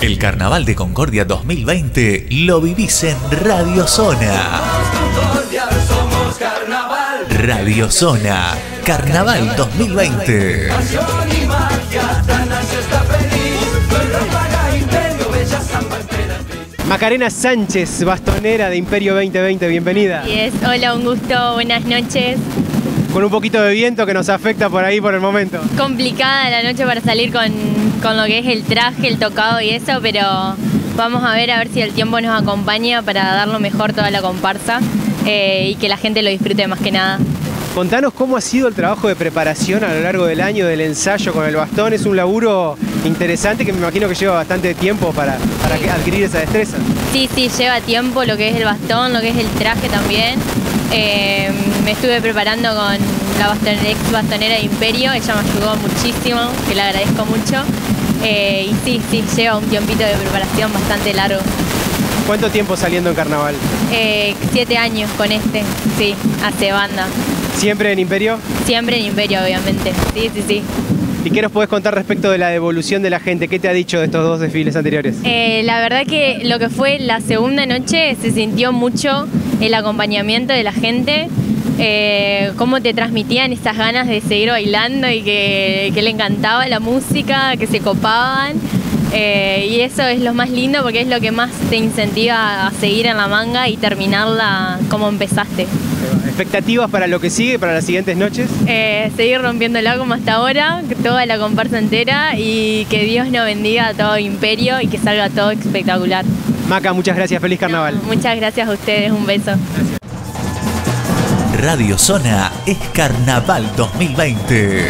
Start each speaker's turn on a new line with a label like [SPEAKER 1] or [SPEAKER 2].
[SPEAKER 1] El Carnaval de Concordia 2020 lo vivís en Radio Zona. Radio Zona, Carnaval 2020.
[SPEAKER 2] Macarena Sánchez, bastonera de Imperio 2020, bienvenida.
[SPEAKER 3] Yes, hola, un gusto, buenas noches.
[SPEAKER 2] Con un poquito de viento que nos afecta por ahí por el momento.
[SPEAKER 3] Complicada la noche para salir con, con lo que es el traje, el tocado y eso, pero vamos a ver a ver si el tiempo nos acompaña para dar lo mejor toda la comparsa eh, y que la gente lo disfrute más que nada.
[SPEAKER 2] Contanos cómo ha sido el trabajo de preparación a lo largo del año del ensayo con el bastón. Es un laburo interesante que me imagino que lleva bastante tiempo para, para adquirir esa destreza.
[SPEAKER 3] Sí, sí, lleva tiempo lo que es el bastón, lo que es el traje también. Eh, me estuve preparando con la baston- ex bastonera de Imperio, ella me ayudó muchísimo, que le agradezco mucho. Eh, y sí, sí, lleva un tiempito de preparación bastante largo.
[SPEAKER 2] ¿Cuánto tiempo saliendo en carnaval?
[SPEAKER 3] Eh, siete años con este, sí, hace banda.
[SPEAKER 2] ¿Siempre en Imperio?
[SPEAKER 3] Siempre en Imperio, obviamente. Sí, sí, sí.
[SPEAKER 2] ¿Y qué nos podés contar respecto de la devolución de la gente? ¿Qué te ha dicho de estos dos desfiles anteriores?
[SPEAKER 3] Eh, la verdad que lo que fue la segunda noche se sintió mucho el acompañamiento de la gente, eh, cómo te transmitían esas ganas de seguir bailando y que, que le encantaba la música, que se copaban. Eh, y eso es lo más lindo porque es lo que más te incentiva a seguir en la manga y terminarla como empezaste.
[SPEAKER 2] ¿Expectativas para lo que sigue, para las siguientes noches?
[SPEAKER 3] Eh, seguir rompiéndola como hasta ahora, toda la comparsa entera y que Dios nos bendiga a todo Imperio y que salga todo espectacular.
[SPEAKER 2] Maca, muchas gracias. Feliz carnaval.
[SPEAKER 3] No, muchas gracias a ustedes, un beso.
[SPEAKER 1] Radio Zona es Carnaval 2020.